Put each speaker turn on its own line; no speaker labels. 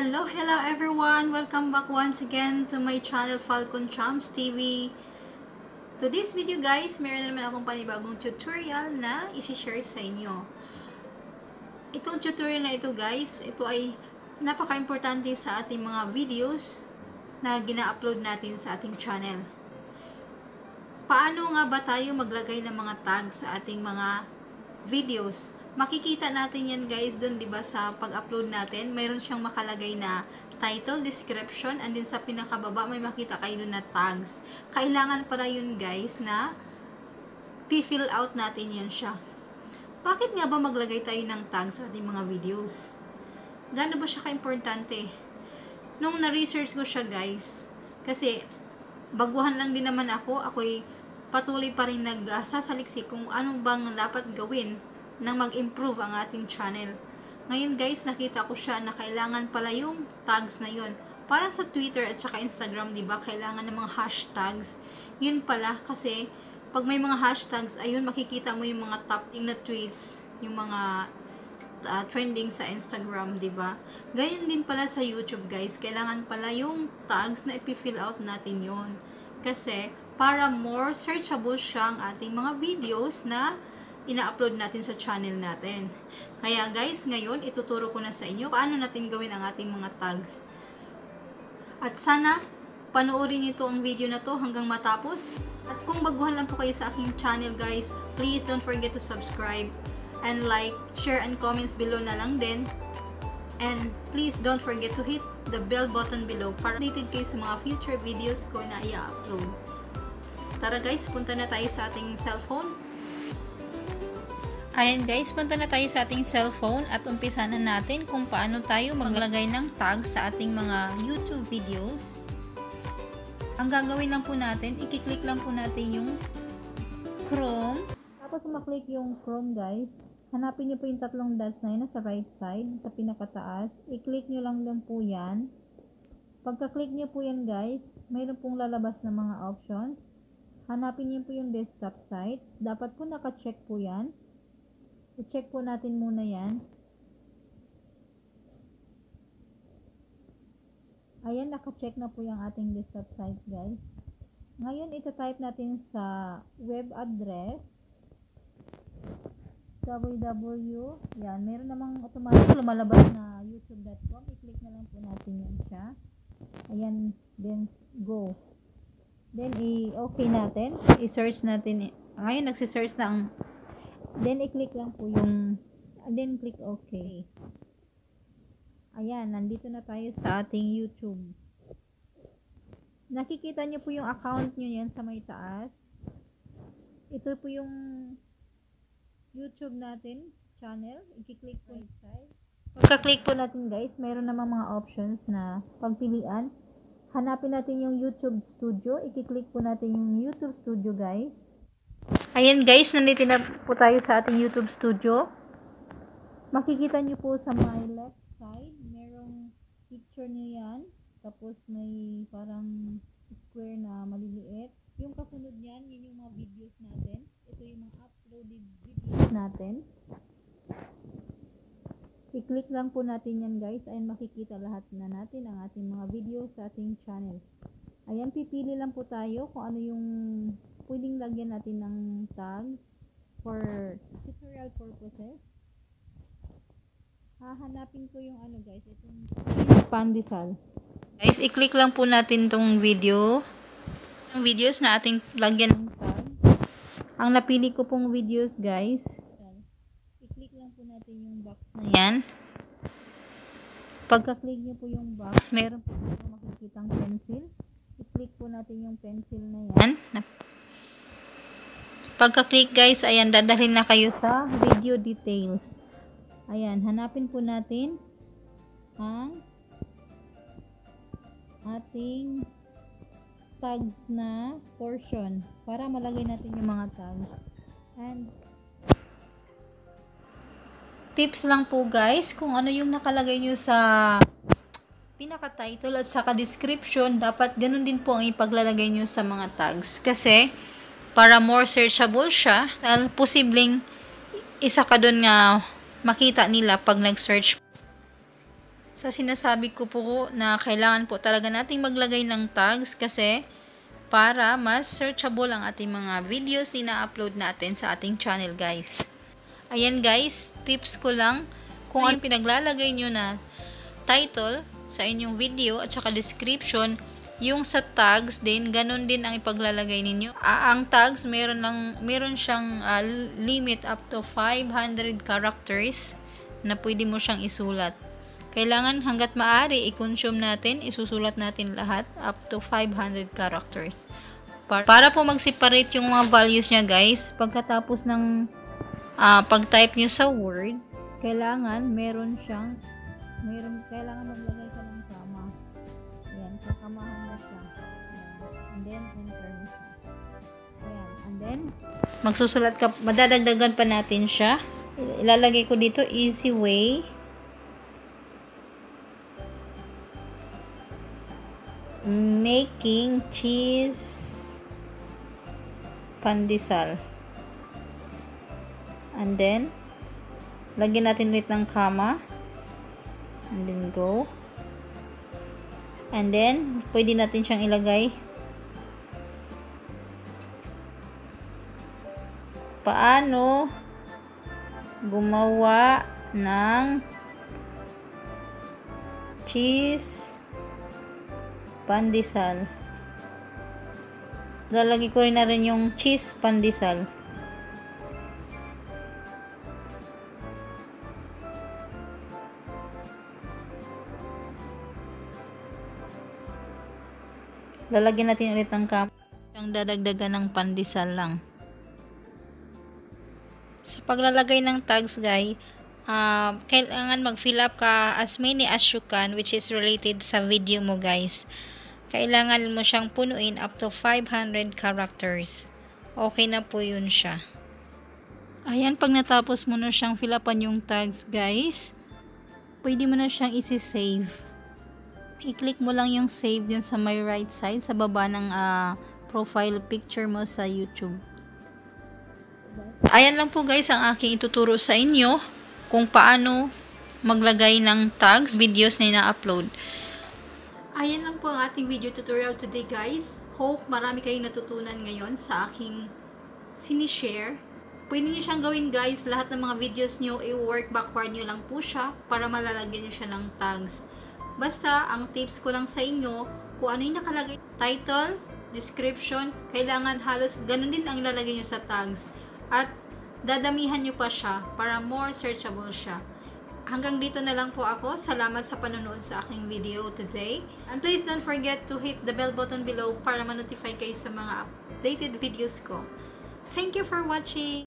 Hello, hello everyone! Welcome back once again to my channel Falcon Champs TV. To this video guys, meron na naman akong panibagong tutorial na isi-share sa inyo. Itong tutorial na ito guys, ito ay napaka-importante sa ating mga videos na gina-upload natin sa ating channel. Paano nga ba tayo maglagay ng mga tags sa ating mga videos? Makikita natin yan guys doon 'di ba sa pag-upload natin, mayroon siyang makalagay na title, description, and din sa pinakababa may makita kayo na tags. Kailangan pala yun guys na i-fill out natin yan siya. Bakit nga ba maglagay tayo ng tags sa ating mga videos? Gaano ba siya ka-importante? Nung na-research ko siya guys, kasi baguhan lang din naman ako, ako'y patuloy pa rin nagsasaliksik kung anong bang dapat gawin nang mag-improve ang ating channel. Ngayon guys, nakita ko siya na kailangan pala yung tags na yun. Parang sa Twitter at saka Instagram, di ba, kailangan ng mga hashtags. Yun pala kasi pag may mga hashtags, ayun makikita mo yung mga top na tweets, yung mga uh, trending sa Instagram, 'di ba? Ganyan din pala sa YouTube, guys. Kailangan pala yung tags na ipi-fill out natin 'yon. Kasi para more searchable siya ang ating mga videos na ina-upload natin sa channel natin. Kaya guys, ngayon ituturo ko na sa inyo paano natin gawin ang ating mga tags. At sana panoorin niyo ang video na to hanggang matapos. At kung baguhan lang po kayo sa aking channel guys, please don't forget to subscribe and like, share, and comments below na lang din. And please don't forget to hit the bell button below para updated kayo sa mga future videos ko na i-upload. Tara guys, punta na tayo sa ating cellphone. Ayan guys, punta na tayo sa ating cellphone at umpisa na natin kung paano tayo maglagay ng tag sa ating mga YouTube videos. Ang gagawin lang po natin, i-click lang po natin yung Chrome. Tapos maklik yung Chrome guys, hanapin niyo po yung tatlong dots na yun sa right side, sa pinakataas. I-click niyo lang din po yan. Pagka-click niyo po yan guys, mayroon pong lalabas na mga options. Hanapin niyo po yung desktop site. Dapat po naka-check po yan. I-check po natin muna yan. Ayan, naka-check na po yung ating desktop site, guys. Ngayon, ita-type natin sa web address. Www yan, meron namang automatic lumalabas na youtube.com i-click na lang po natin yan siya. Ayan, then go. Then i-okay natin. I-search natin. Ngayon, nagsi-search na ang Then, i-click lang po yung, then click OK. Ayan, nandito na tayo sa ating YouTube. Nakikita nyo po yung account nyo yan sa may taas. Ito po yung YouTube natin, channel. I-click po right side. Pagka-click po natin guys, meron naman mga options na pagpilian. Hanapin natin yung YouTube Studio. I-click po natin yung YouTube Studio guys. Ayan guys, nandito na po tayo sa ating YouTube studio. Makikita nyo po sa my left side, merong picture niyo yan. Tapos may parang square na maliliit. Yung kasunod niyan, yun yung mga videos natin. Ito yung mga uploaded videos natin. I-click lang po natin yan guys. Ayan makikita lahat na natin ang ating mga videos sa ating channel. Ayan, pipili lang po tayo kung ano yung pwedeng lagyan natin ng tag for tutorial purposes. Hahanapin ko yung ano guys, itong pandesal. Guys, i-click lang po natin tong video. Yung videos na ating lagyan ng tag. Ang napili ko pong videos guys, i-click lang po natin yung box na yan. Pagka-click nyo po yung box, meron po makikitang pencil. I-click po natin yung pencil na yan. Pagka-click guys, ayan, dadalhin na kayo sa video details. Ayan, hanapin po natin ang ating tags na portion para malagay natin yung mga tags. And tips lang po guys, kung ano yung nakalagay nyo sa pinaka-title at saka description, dapat ganun din po ang ipaglalagay nyo sa mga tags. Kasi, para more searchable siya. Dahil posibleng isa ka doon nga makita nila pag nag-search. Sa sinasabi ko po na kailangan po talaga nating maglagay ng tags kasi para mas searchable ang ating mga videos na upload natin sa ating channel guys. Ayan guys, tips ko lang kung ano pinaglalagay nyo na title sa inyong video at saka description, yung sa tags din, ganun din ang ipaglalagay ninyo. Ah, ang tags, meron, lang, meron siyang ah, limit up to 500 characters na pwede mo siyang isulat. Kailangan hanggat maaari, i-consume natin, isusulat natin lahat up to 500 characters. Para, para po mag-separate yung mga values niya guys, pagkatapos ng ah, pag-type nyo sa Word, kailangan meron siyang meron, kailangan maglagay ka ng kama. Ayan, kakamahan mo mo siya. Ayan. And then, magsusulat ka, madadagdagan pa natin siya. Ilalagay ko dito, easy way. Making cheese pandesal. And then, lagyan natin ulit ng kama. And then go. And then, pwede natin siyang ilagay. Paano gumawa ng cheese pandesal. Lalagay ko rin na rin yung cheese pandesal. Lalagyan natin ulit ng kap. Ang dadagdagan ng pandesal lang. Sa paglalagay ng tags, guys, uh, kailangan mag-fill up ka as many as you can which is related sa video mo, guys. Kailangan mo siyang punuin up to 500 characters. Okay na po yun siya. Ayan, pag natapos mo na siyang fill upan yung tags, guys, pwede mo na siyang isi-save i-click mo lang yung save yun sa my right side sa baba ng uh, profile picture mo sa YouTube. Ayan lang po guys ang aking ituturo sa inyo kung paano maglagay ng tags, videos na ina-upload. Ayan lang po ang ating video tutorial today guys. Hope marami kayong natutunan ngayon sa aking sinishare. Pwede nyo siyang gawin guys, lahat ng mga videos nyo, i-work backward nyo lang po siya para malalagyan nyo siya ng tags. Basta, ang tips ko lang sa inyo, kung ano yung nakalagay, title, description, kailangan halos ganun din ang ilalagay nyo sa tags. At dadamihan nyo pa siya para more searchable siya. Hanggang dito na lang po ako. Salamat sa panonood sa aking video today. And please don't forget to hit the bell button below para ma-notify kayo sa mga updated videos ko. Thank you for watching!